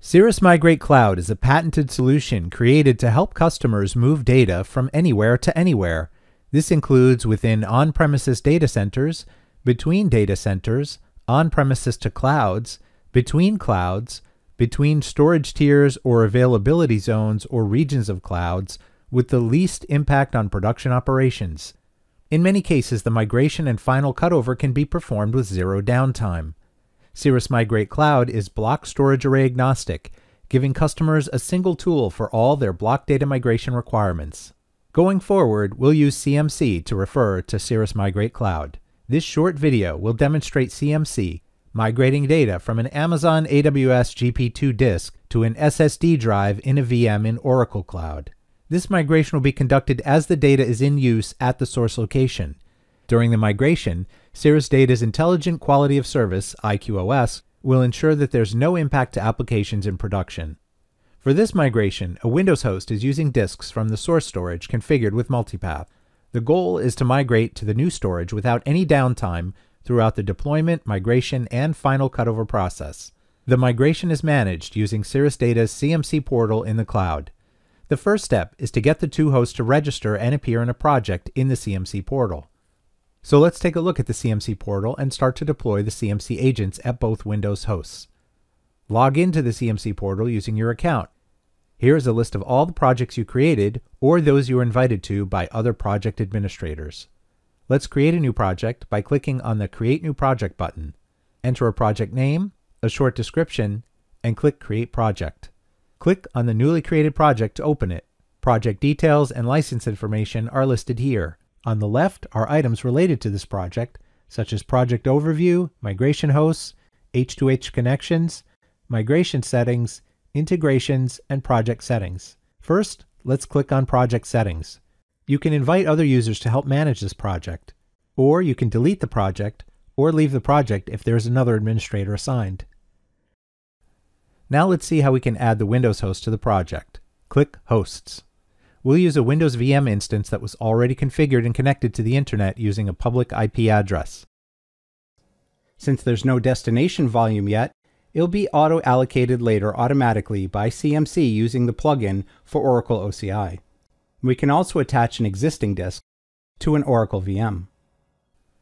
Cirrus Migrate Cloud is a patented solution created to help customers move data from anywhere to anywhere. This includes within on premises data centers, between data centers, on premises to clouds, between clouds, between storage tiers or availability zones or regions of clouds, with the least impact on production operations. In many cases, the migration and final cutover can be performed with zero downtime. Cirrus Migrate Cloud is block storage array agnostic, giving customers a single tool for all their block data migration requirements. Going forward, we'll use CMC to refer to Cirrus Migrate Cloud. This short video will demonstrate CMC migrating data from an Amazon AWS GP2 disk to an SSD drive in a VM in Oracle Cloud. This migration will be conducted as the data is in use at the source location. During the migration, Cirrus Data's Intelligent Quality of Service, IQOS, will ensure that there's no impact to applications in production. For this migration, a Windows host is using disks from the source storage configured with Multipath. The goal is to migrate to the new storage without any downtime throughout the deployment, migration, and final cutover process. The migration is managed using Cirrus Data's CMC portal in the cloud. The first step is to get the two hosts to register and appear in a project in the CMC portal. So let's take a look at the CMC portal and start to deploy the CMC agents at both Windows hosts. Log into the CMC portal using your account. Here is a list of all the projects you created or those you were invited to by other project administrators. Let's create a new project by clicking on the Create New Project button. Enter a project name, a short description, and click Create Project. Click on the newly created project to open it. Project details and license information are listed here. On the left are items related to this project, such as project overview, migration hosts, H2H connections, migration settings, integrations, and project settings. First, let's click on project settings. You can invite other users to help manage this project, or you can delete the project or leave the project if there is another administrator assigned. Now let's see how we can add the Windows host to the project. Click Hosts. We'll use a Windows VM instance that was already configured and connected to the internet using a public IP address. Since there's no destination volume yet, it'll be auto-allocated later automatically by CMC using the plugin for Oracle OCI. We can also attach an existing disk to an Oracle VM.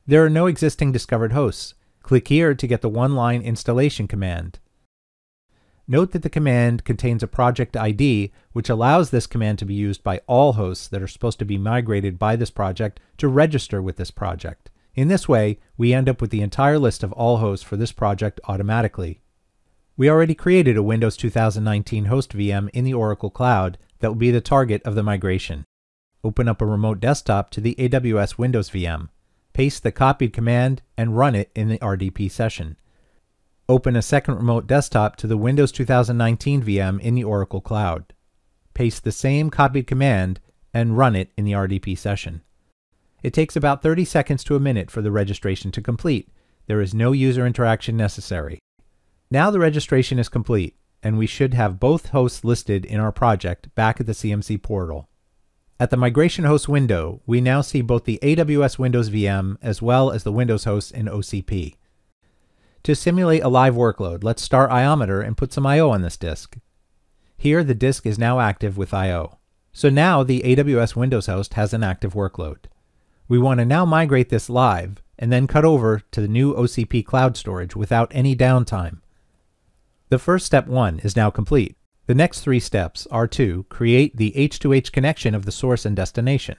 There are no existing discovered hosts. Click here to get the one-line installation command. Note that the command contains a project ID, which allows this command to be used by all hosts that are supposed to be migrated by this project to register with this project. In this way, we end up with the entire list of all hosts for this project automatically. We already created a Windows 2019 host VM in the Oracle Cloud that will be the target of the migration. Open up a remote desktop to the AWS Windows VM. Paste the copied command and run it in the RDP session. Open a second remote desktop to the Windows 2019 VM in the Oracle Cloud. Paste the same copied command and run it in the RDP session. It takes about 30 seconds to a minute for the registration to complete. There is no user interaction necessary. Now the registration is complete, and we should have both hosts listed in our project back at the CMC portal. At the migration host window, we now see both the AWS Windows VM as well as the Windows hosts in OCP. To simulate a live workload, let's start Iometer and put some I.O. on this disk. Here, the disk is now active with I.O. So now the AWS Windows host has an active workload. We want to now migrate this live and then cut over to the new OCP cloud storage without any downtime. The first step 1 is now complete. The next three steps are to create the H2H connection of the source and destination,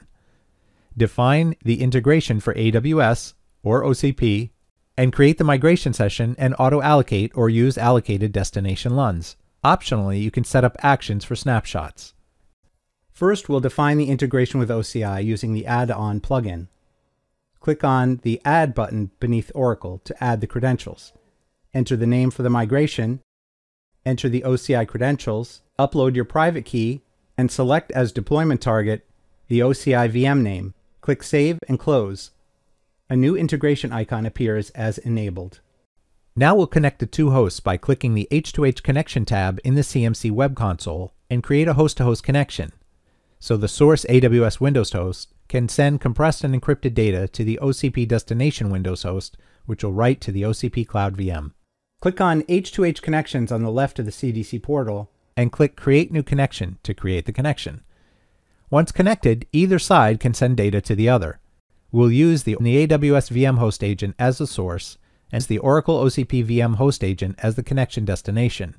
define the integration for AWS or OCP and create the migration session and auto-allocate or use allocated destination LUNs. Optionally, you can set up actions for snapshots. First, we'll define the integration with OCI using the Add-on plugin. Click on the Add button beneath Oracle to add the credentials. Enter the name for the migration, enter the OCI credentials, upload your private key, and select as deployment target the OCI VM name. Click Save and Close a new integration icon appears as enabled. Now we'll connect the two hosts by clicking the H2H connection tab in the CMC web console and create a host-to-host -host connection. So the source AWS Windows host can send compressed and encrypted data to the OCP destination Windows host, which will write to the OCP Cloud VM. Click on H2H Connections on the left of the CDC portal and click Create New Connection to create the connection. Once connected, either side can send data to the other. We'll use the, the AWS VM host agent as the source and the Oracle OCP VM host agent as the connection destination.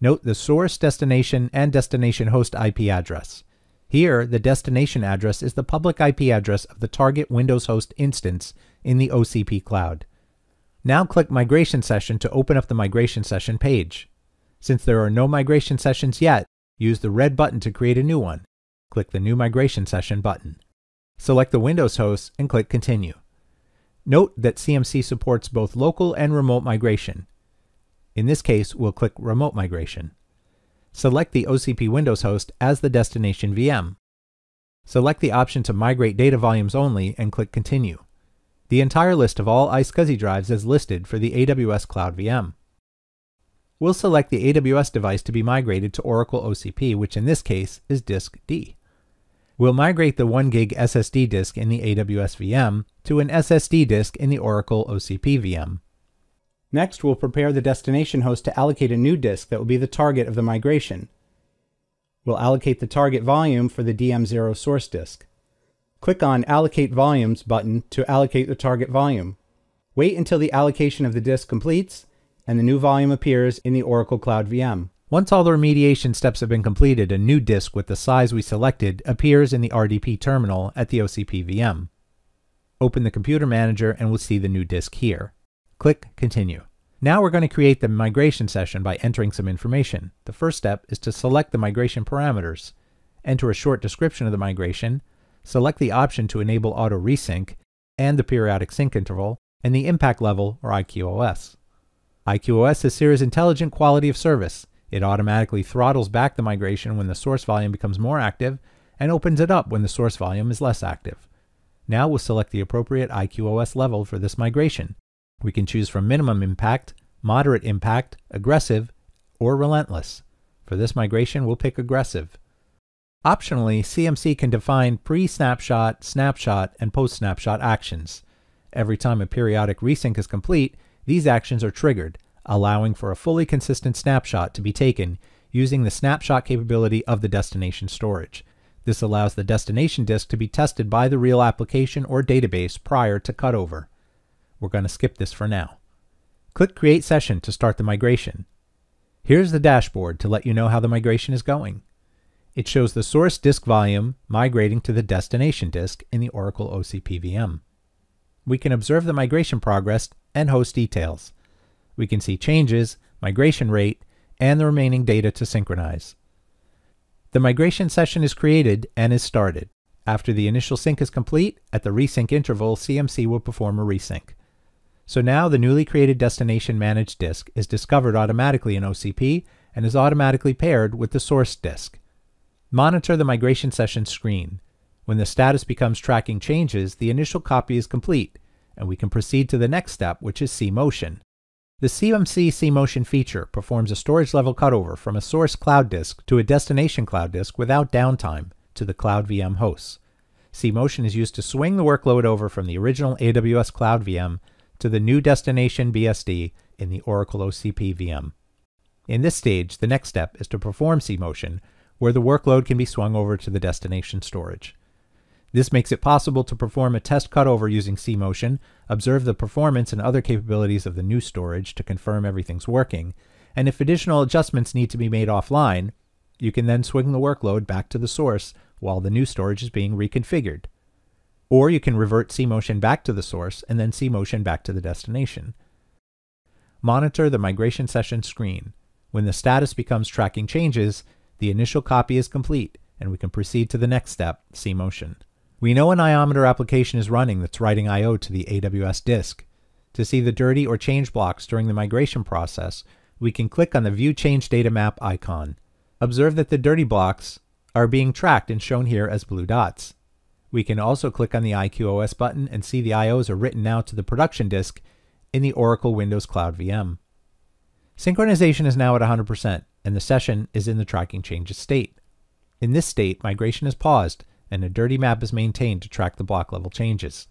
Note the source destination and destination host IP address. Here, the destination address is the public IP address of the target Windows host instance in the OCP cloud. Now click Migration Session to open up the Migration Session page. Since there are no migration sessions yet, use the red button to create a new one. Click the New Migration Session button. Select the Windows host and click Continue. Note that CMC supports both local and remote migration. In this case, we'll click Remote Migration. Select the OCP Windows host as the destination VM. Select the option to migrate data volumes only and click Continue. The entire list of all iSCSI drives is listed for the AWS Cloud VM. We'll select the AWS device to be migrated to Oracle OCP, which in this case is disk D. We'll migrate the 1 gig SSD disk in the AWS VM to an SSD disk in the Oracle OCP VM. Next, we'll prepare the destination host to allocate a new disk that will be the target of the migration. We'll allocate the target volume for the DM0 source disk. Click on Allocate Volumes button to allocate the target volume. Wait until the allocation of the disk completes and the new volume appears in the Oracle Cloud VM. Once all the remediation steps have been completed, a new disk with the size we selected appears in the RDP terminal at the OCP VM. Open the Computer Manager and we'll see the new disk here. Click Continue. Now we're going to create the migration session by entering some information. The first step is to select the migration parameters. Enter a short description of the migration, select the option to enable auto resync and the periodic sync interval, and the impact level or IQOS. IQOS is Cirrus intelligent quality of service. It automatically throttles back the migration when the source volume becomes more active and opens it up when the source volume is less active. Now we'll select the appropriate IQOS level for this migration. We can choose from minimum impact, moderate impact, aggressive, or relentless. For this migration, we'll pick aggressive. Optionally, CMC can define pre-snapshot, snapshot, and post-snapshot actions. Every time a periodic resync is complete, these actions are triggered, allowing for a fully consistent snapshot to be taken using the snapshot capability of the destination storage. This allows the destination disk to be tested by the real application or database prior to cutover. We're going to skip this for now. Click Create Session to start the migration. Here's the dashboard to let you know how the migration is going. It shows the source disk volume migrating to the destination disk in the Oracle OCP VM. We can observe the migration progress and host details. We can see changes, migration rate, and the remaining data to synchronize. The migration session is created and is started. After the initial sync is complete, at the resync interval, CMC will perform a resync. So now the newly created destination managed disk is discovered automatically in OCP and is automatically paired with the source disk. Monitor the migration session screen. When the status becomes tracking changes, the initial copy is complete, and we can proceed to the next step, which is cMotion. The CMC cMotion feature performs a storage level cutover from a source cloud disk to a destination cloud disk without downtime to the cloud VM hosts. cMotion is used to swing the workload over from the original AWS Cloud VM to the new destination BSD in the Oracle OCP VM. In this stage, the next step is to perform cMotion, where the workload can be swung over to the destination storage. This makes it possible to perform a test cutover using cMotion, observe the performance and other capabilities of the new storage to confirm everything's working, and if additional adjustments need to be made offline, you can then swing the workload back to the source while the new storage is being reconfigured. Or you can revert cMotion back to the source and then cMotion back to the destination. Monitor the migration session screen. When the status becomes tracking changes, the initial copy is complete, and we can proceed to the next step, cMotion. We know an Iometer application is running that's writing I.O. to the AWS disk. To see the dirty or change blocks during the migration process, we can click on the View Change Data Map icon. Observe that the dirty blocks are being tracked and shown here as blue dots. We can also click on the IQOS button and see the IOs are written now to the production disk in the Oracle Windows Cloud VM. Synchronization is now at 100%, and the session is in the tracking changes state. In this state, migration is paused, and a dirty map is maintained to track the block level changes.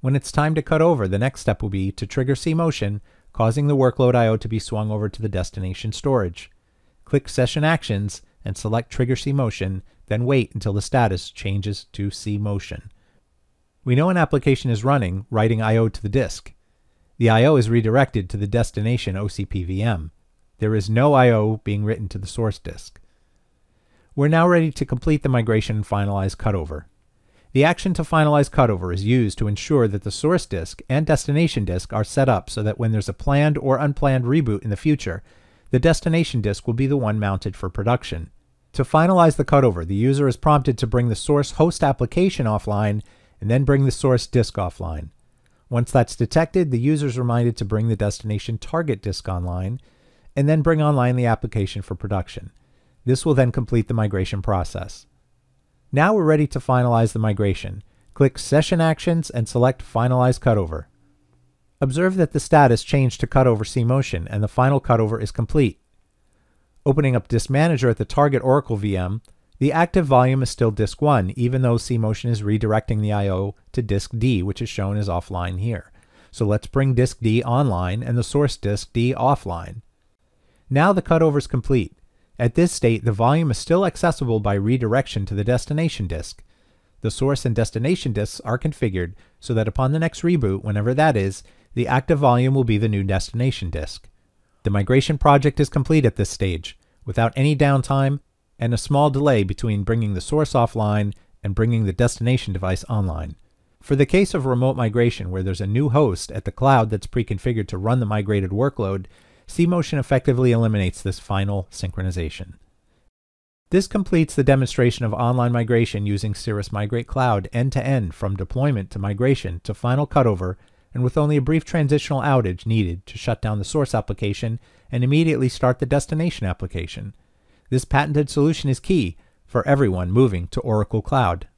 When it's time to cut over, the next step will be to trigger cMotion, causing the workload I.O. to be swung over to the destination storage. Click Session Actions and select Trigger cMotion, then wait until the status changes to cMotion. We know an application is running, writing I.O. to the disk. The I.O. is redirected to the destination OCP VM. There is no I.O. being written to the source disk. We're now ready to complete the migration and finalize cutover. The action to finalize cutover is used to ensure that the source disk and destination disk are set up so that when there's a planned or unplanned reboot in the future, the destination disk will be the one mounted for production. To finalize the cutover, the user is prompted to bring the source host application offline and then bring the source disk offline. Once that's detected, the user is reminded to bring the destination target disk online and then bring online the application for production. This will then complete the migration process. Now we're ready to finalize the migration. Click Session Actions and select Finalize Cutover. Observe that the status changed to Cutover cMotion and the final cutover is complete. Opening up Disk Manager at the target Oracle VM, the active volume is still disk 1 even though cMotion is redirecting the I.O. to disk D which is shown as offline here. So let's bring disk D online and the source disk D offline. Now the cutover is complete. At this state, the volume is still accessible by redirection to the destination disk. The source and destination disks are configured so that upon the next reboot, whenever that is, the active volume will be the new destination disk. The migration project is complete at this stage, without any downtime and a small delay between bringing the source offline and bringing the destination device online. For the case of remote migration where there's a new host at the cloud that's pre-configured to run the migrated workload, cMotion effectively eliminates this final synchronization. This completes the demonstration of online migration using Cirrus Migrate Cloud end-to-end from deployment to migration to final cutover and with only a brief transitional outage needed to shut down the source application and immediately start the destination application. This patented solution is key for everyone moving to Oracle Cloud.